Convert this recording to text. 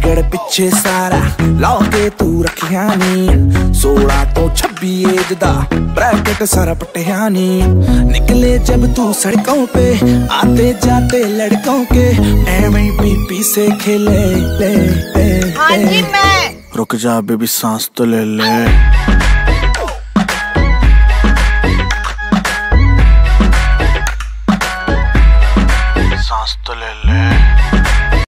बिगड़ पिछे सारा लाके तू रखिया नी सोलह तो छब्बी एज दा ब्रैकेट सारा पटिया नी निकले जब तू सड़कों पे आते जाते लड़कों के एवं पीपी से खेले ले, ले, ले, हाँ ले। रुक जा बेबी सांस तो ले ले Hasta lele. तो